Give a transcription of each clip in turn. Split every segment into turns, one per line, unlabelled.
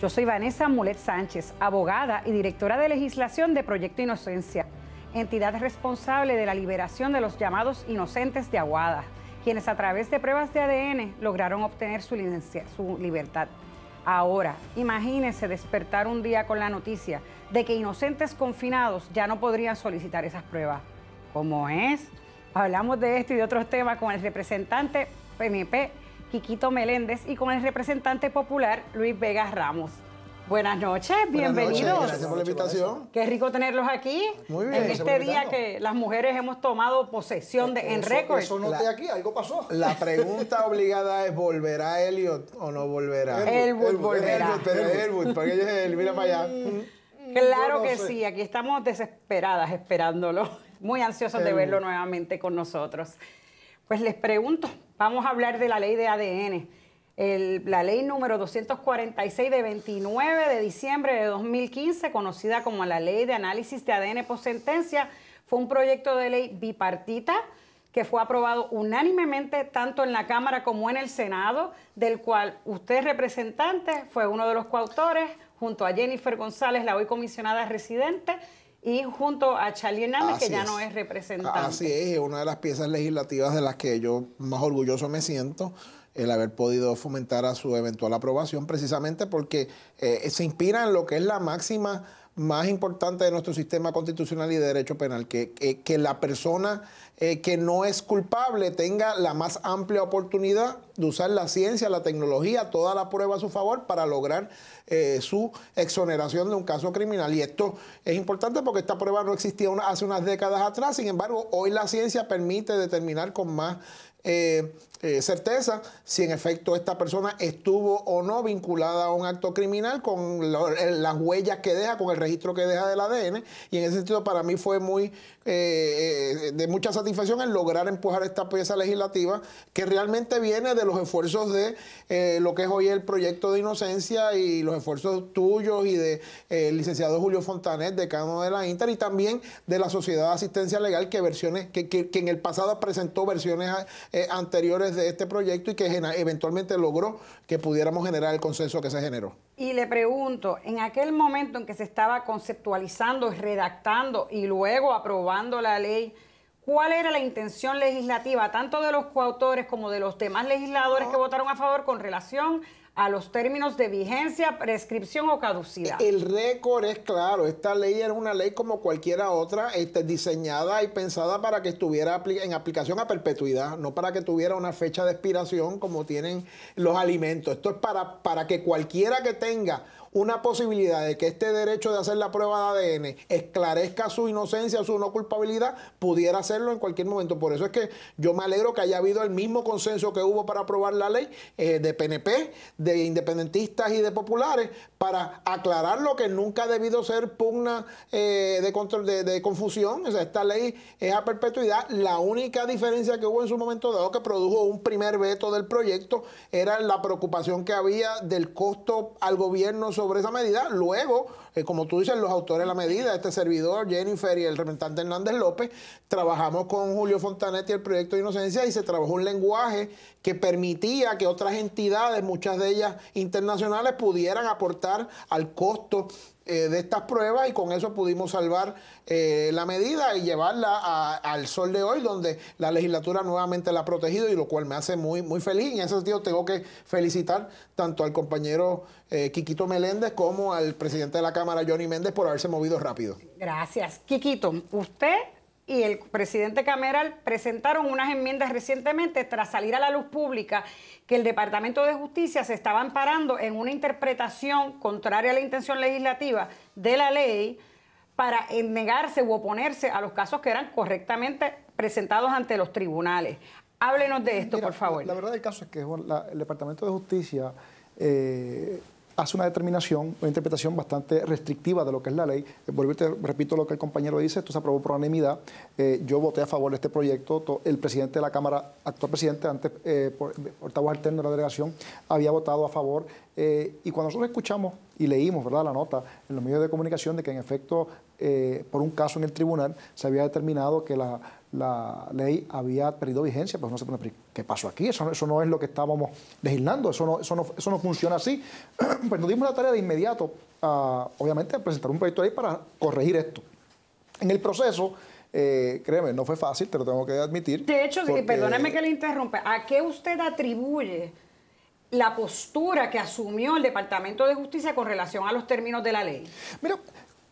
Yo soy Vanessa Mulet Sánchez, abogada y directora de legislación de Proyecto Inocencia, entidad responsable de la liberación de los llamados inocentes de Aguada, quienes a través de pruebas de ADN lograron obtener su, su libertad. Ahora, imagínense despertar un día con la noticia de que inocentes confinados ya no podrían solicitar esas pruebas. ¿Cómo es? Hablamos de esto y de otros temas con el representante PNP Quiquito Meléndez y con el representante popular Luis Vega Ramos. Buenas noches, bienvenidos.
gracias por la invitación.
Qué rico tenerlos aquí.
Muy bien.
En este día que las mujeres hemos tomado posesión de, en récord.
Eso noté aquí, algo pasó.
La pregunta obligada es: ¿volverá Elliot o no volverá?
Elwood, volverá.
Elwood, pero Elwood, porque él, mira para allá.
Mm, claro que sí, aquí estamos desesperadas esperándolo, muy ansiosas de verlo nuevamente con nosotros. Pues les pregunto, vamos a hablar de la ley de ADN la ley número 246 de 29 de diciembre de 2015, conocida como la ley de análisis de ADN por sentencia, fue un proyecto de ley bipartita que fue aprobado unánimemente tanto en la Cámara como en el Senado, del cual usted representante fue uno de los coautores, junto a Jennifer González, la hoy comisionada residente, y junto a Charlie Hernández, que ya no es representante.
Así es, una de las piezas legislativas de las que yo más orgulloso me siento el haber podido fomentar a su eventual aprobación, precisamente porque eh, se inspira en lo que es la máxima más importante de nuestro sistema constitucional y de derecho penal, que, que, la persona eh, que no es culpable tenga la más amplia oportunidad de usar la ciencia, la tecnología, toda la prueba a su favor para lograr eh, su exoneración de un caso criminal. Y esto es importante porque esta prueba no existía hace unas décadas atrás, sin embargo, hoy la ciencia permite determinar con más eh, eh, certeza si en efecto esta persona estuvo o no vinculada a un acto criminal con las huellas que deja, con el registro que deja del ADN. Y en ese sentido para mí fue muy de mucha satisfacción el lograr empujar esta pieza legislativa que realmente viene de los esfuerzos de lo que es hoy el proyecto de inocencia y los esfuerzos tuyos y de el licenciado Julio Fontanet, decano de la Inter, y también de la Sociedad de Asistencia Legal que versiones, que, que en el pasado presentó versiones eh, anteriores de este proyecto y que eventualmente logró que pudiéramos generar el consenso que se generó.
Y le pregunto, en aquel momento en que se estaba conceptualizando, redactando y luego aprobando la ley, ¿cuál era la intención legislativa tanto de los coautores como de los demás legisladores que votaron a favor con relación a los términos de vigencia, prescripción o caducidad.
El récord es claro, esta ley era una ley como cualquiera otra, este, diseñada y pensada para que estuviera en aplicación a perpetuidad, no para que tuviera una fecha de expiración como tienen los alimentos. Esto es para, para que cualquiera que tenga una posibilidad de que este derecho de hacer la prueba de ADN esclarezca su inocencia su no culpabilidad, pudiera hacerlo en cualquier momento. Por eso es que yo me alegro que haya habido el mismo consenso que hubo para aprobar la ley eh, de PNP, de independentistas y de populares, para aclarar lo que nunca ha debido ser pugna eh, de, control, de, confusión. O sea, esta ley es a perpetuidad. La única diferencia que hubo en su momento dado que produjo un primer veto del proyecto era la preocupación que había del costo al gobierno sobre esa medida. Luego, eh, como tú dices, los autores de la medida, este servidor, Jennifer y el representante Hernández López, trabajamos con Julio Fontanetti el proyecto de inocencia y se trabajó un lenguaje que permitía que otras entidades, muchas de ellas internacionales, pudieran aportar al costo eh, de estas pruebas y con eso pudimos salvar eh, la medida y llevarla al sol de hoy, donde la legislatura nuevamente la ha protegido y lo cual me hace muy, muy feliz. En ese sentido tengo que felicitar tanto al compañero eh, Quiquito Meléndez como al presidente de la Cámara, Johnny Méndez, por haberse movido rápido.
Gracias. Quiquito, usted y el presidente Cameral presentaron unas enmiendas recientemente tras salir a la luz pública que el Departamento de Justicia se estaba amparando en una interpretación contraria a la intención legislativa de la ley para negarse u oponerse a los casos que eran correctamente presentados ante los tribunales. Háblenos de esto, por favor.
La, verdad del caso es que el Departamento de Justicia eh, hace una determinación, una interpretación bastante restrictiva de lo que es la ley. Eh, vuelvo y te repito lo que el compañero dice, esto se aprobó por unanimidad. Eh, yo voté a favor de este proyecto. El presidente de la Cámara, actual presidente, antes eh, portavoz alterno de la delegación, había votado a favor. y cuando nosotros escuchamos y leímos ¿verdad? la nota en los medios de comunicación de que en efecto por un caso en el tribunal se había determinado que la la ley había perdido vigencia, pues no se pone, ¿qué pasó aquí? Eso, eso no es lo que estábamos legislando, eso no, eso no, eso no funciona así. pues nos dimos la tarea de inmediato, obviamente, a presentar un proyecto de ley para corregir esto. En el proceso, eh, créeme, no fue fácil, te lo tengo que admitir.
De hecho, perdóneme que le interrumpa, ¿a qué usted atribuye la postura que asumió el Departamento de Justicia con relación a los términos de la ley?
Mira,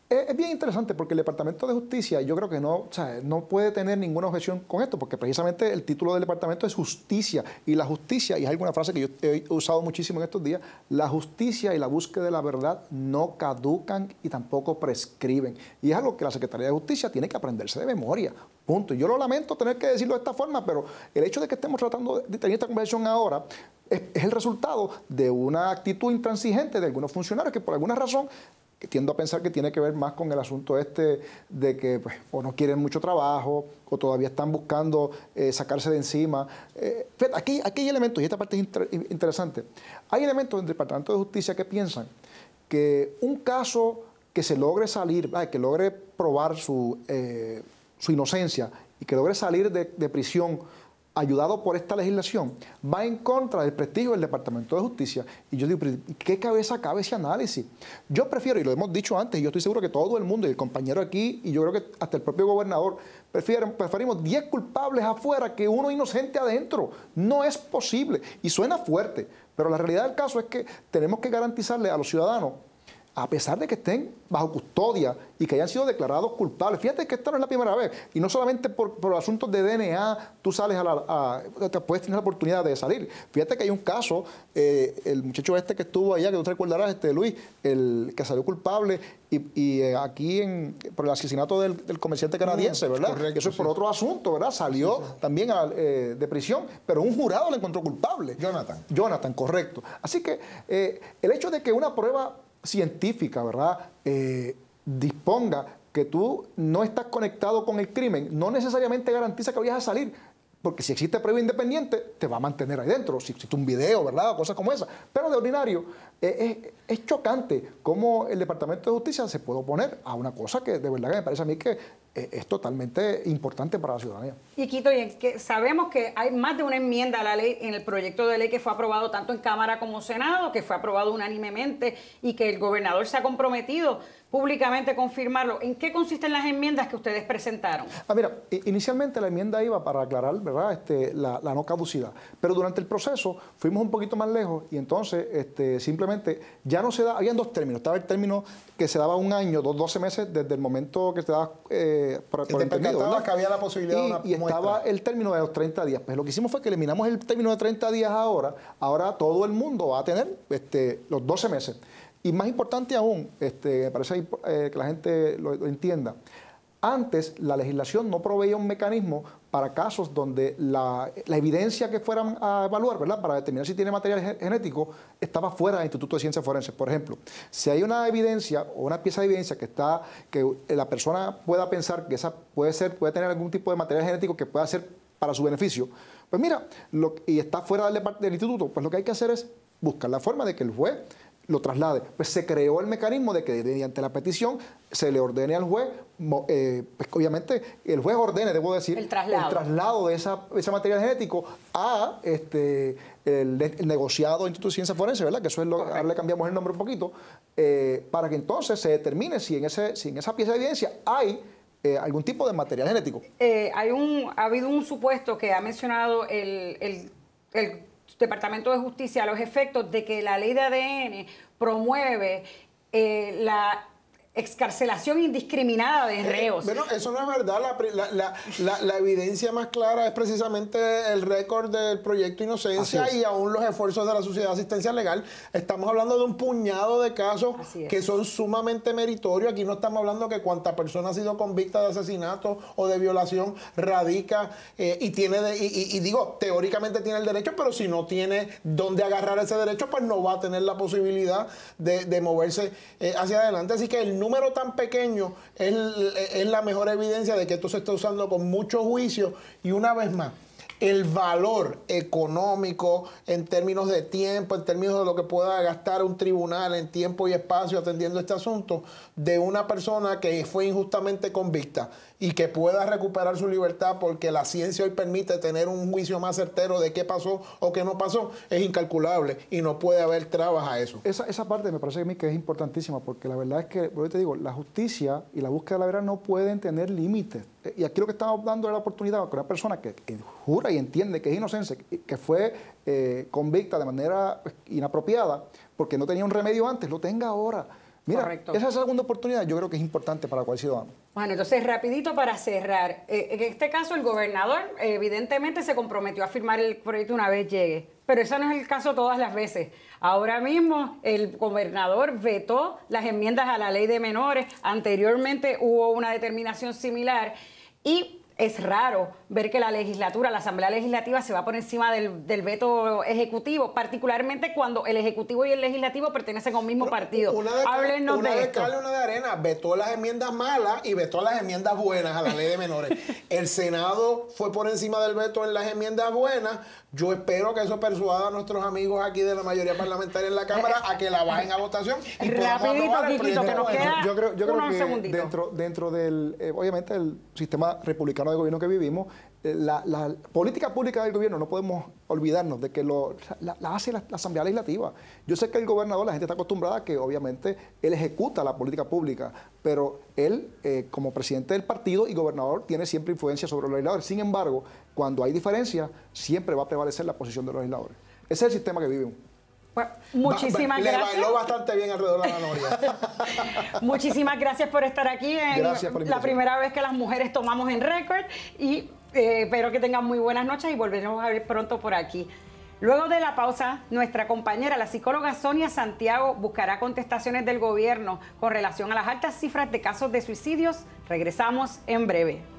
es, bien interesante porque el Departamento de Justicia yo creo que no, no puede tener ninguna objeción con esto, porque precisamente el título del departamento es justicia. Y la justicia, y hay alguna frase que yo he usado muchísimo en estos días, la justicia y la búsqueda de la verdad no caducan y tampoco prescriben. Y es algo que la Secretaría de Justicia tiene que aprenderse de memoria. Punto. Yo lo lamento tener que decirlo de esta forma, pero el hecho de que estemos tratando de tener esta conversación ahora es, es el resultado de una actitud intransigente de algunos funcionarios que por alguna razón tiendo a pensar que tiene que ver más con el asunto este de que pues, o no quieren mucho trabajo o todavía están buscando eh, sacarse de encima. Eh, aquí, aquí hay elementos, y esta parte es interesante, hay elementos del Departamento de Justicia que piensan que un caso que se logre salir, que logre probar su, eh, su inocencia y que logre salir de, de prisión ayudado por esta legislación, va en contra del prestigio del Departamento de Justicia. Y yo digo, ¿qué cabeza cabe ese análisis? Yo prefiero, y lo hemos dicho antes, y yo estoy seguro que todo el mundo, y el compañero aquí, y yo creo que hasta el propio gobernador, prefieren, preferimos 10 culpables afuera que uno inocente adentro. No es posible. Y suena fuerte, pero la realidad del caso es que tenemos que garantizarle a los ciudadanos a pesar de que estén bajo custodia y que hayan sido declarados culpables. Fíjate que esta no es la primera vez, y no solamente por, asuntos de DNA, tú sales a la, te puedes tener la oportunidad de salir. Fíjate que hay un caso, eh, el muchacho este que estuvo allá, que tú te recordarás, este Luis, el que salió culpable y, eh, aquí en, por el asesinato del, comerciante canadiense, ¿verdad? Eso es por otro asunto, ¿verdad? Salió también eh, de prisión, pero un jurado le encontró culpable.
Jonathan.
Jonathan, correcto. Así que el hecho de que una prueba científica, ¿verdad?, eh, disponga que tú no estás conectado con el crimen, no necesariamente garantiza que vayas a salir. Porque si existe prueba independiente, te va a mantener ahí dentro. Si existe un video, ¿verdad? O cosas como esa. Pero de ordinario, eh, es, chocante cómo el Departamento de Justicia se puede oponer a una cosa que de verdad que me parece a mí que es totalmente importante para la ciudadanía.
Y Quito, que sabemos que hay más de una enmienda a la ley en el proyecto de ley que fue aprobado tanto en Cámara como Senado, que fue aprobado unánimemente y que el gobernador se ha comprometido públicamente confirmarlo. ¿En qué consisten las enmiendas que ustedes presentaron?
Ah, mira, inicialmente la enmienda iba para aclarar ¿verdad? Este, la, no caducidad, pero durante el proceso fuimos un poquito más lejos y entonces este, simplemente ya no se da, habían dos términos, estaba el término que se daba un año, dos, 12 meses desde el momento que se daba eh,
por, por entendido, que había la posibilidad
y, de una y estaba el término de los 30 días. Pues lo que hicimos fue que eliminamos el término de 30 días ahora, ahora todo el mundo va a tener este, los 12 meses. Y más importante aún, este, me parece eh, que la gente lo, entienda, antes la legislación no proveía un mecanismo para casos donde la, evidencia que fueran a evaluar, ¿verdad? Para determinar si tiene material genético, estaba fuera del Instituto de Ciencias Forenses. Por ejemplo, si hay una evidencia o una pieza de evidencia que está, que la persona pueda pensar que esa puede ser, puede tener algún tipo de material genético que pueda ser para su beneficio, pues mira, y está fuera del, del instituto, pues lo que hay que hacer es buscar la forma de que el juez lo traslade. Pues se creó el mecanismo de que mediante la petición se le ordene al juez, eh, pues obviamente el juez ordene, debo decir,
el traslado,
de esa, ese material genético a este el, negociado Instituto de Ciencia Forense, ¿verdad? Que eso es lo ahora le cambiamos el nombre un poquito, eh, para que entonces se determine si en, ese, si en esa pieza de evidencia hay eh, algún tipo de material genético.
hay un, ha habido un supuesto que ha mencionado el Departamento de Justicia a los efectos de que la ley de ADN promueve eh, la excarcelación indiscriminada de eh, reos.
bueno, eso no es verdad. La, evidencia más clara es precisamente el récord del proyecto Inocencia y aún los esfuerzos de la Sociedad de Asistencia Legal. Estamos hablando de un puñado de casos que son sumamente meritorios. Aquí no estamos hablando que cuanta persona ha sido convicta de asesinato o de violación radica eh, y tiene, y, digo, teóricamente tiene el derecho, pero si no tiene dónde agarrar ese derecho, pues no va a tener la posibilidad de, moverse eh, hacia adelante. Así que el número tan pequeño es, la mejor evidencia de que esto se está usando con mucho juicio. Y una vez más, el valor económico en términos de tiempo, en términos de lo que pueda gastar un tribunal en tiempo y espacio atendiendo este asunto de una persona que fue injustamente convicta y que pueda recuperar su libertad porque la ciencia hoy permite tener un juicio más certero de qué pasó o qué no pasó, es incalculable y no puede haber trabas a eso.
Esa, esa parte me parece a mí que es importantísima porque la verdad es que, yo te digo, la justicia y la búsqueda de la verdad no pueden tener límites. Y aquí lo que estamos dando es la oportunidad a que una persona que, jura y entiende que es inocente, que fue eh, convicta de manera inapropiada porque no tenía un remedio antes, lo tenga ahora. Mira, esa segunda oportunidad yo creo que es importante para cualquier ciudadano.
Bueno, entonces rapidito para cerrar. Eh, en este caso el gobernador evidentemente se comprometió a firmar el proyecto una vez llegue, pero eso no es el caso todas las veces. Ahora mismo el gobernador vetó las enmiendas a la ley de menores, anteriormente hubo una determinación similar y es raro ver que la legislatura, la Asamblea Legislativa se va por encima del, del, veto ejecutivo, particularmente cuando el ejecutivo y el legislativo pertenecen a un mismo partido.
Una de, Háblenos una de, una de arena, vetó las enmiendas malas y vetó las enmiendas buenas a la ley de menores. el Senado fue por encima del veto en las enmiendas buenas. Yo espero que eso persuada a nuestros amigos aquí de la mayoría parlamentaria en la Cámara a que la bajen a votación y
Rapidito, Quiquito, que nos queda
yo creo, yo creo que dentro, dentro del, eh, obviamente, el sistema republicano de gobierno que vivimos, eh, la, política pública del gobierno no podemos olvidarnos de que lo, la, hace la, Asamblea Legislativa. Yo sé que el gobernador, la gente está acostumbrada a que obviamente él ejecuta la política pública, pero él, eh, como presidente del partido y gobernador, tiene siempre influencia sobre los legisladores. Sin embargo, cuando hay diferencia, siempre va a prevalecer la posición de los legisladores. Ese es el sistema que vivimos.
Pues, muchísimas gracias.
Le bailó bastante bien alrededor de la noria.
muchísimas gracias por estar aquí. En la primera vez que las mujeres tomamos en récord y eh, espero que tengan muy buenas noches y volveremos a ver pronto por aquí. Luego de la pausa, nuestra compañera, la psicóloga Sonia Santiago, buscará contestaciones del gobierno con relación a las altas cifras de casos de suicidios. Regresamos en breve.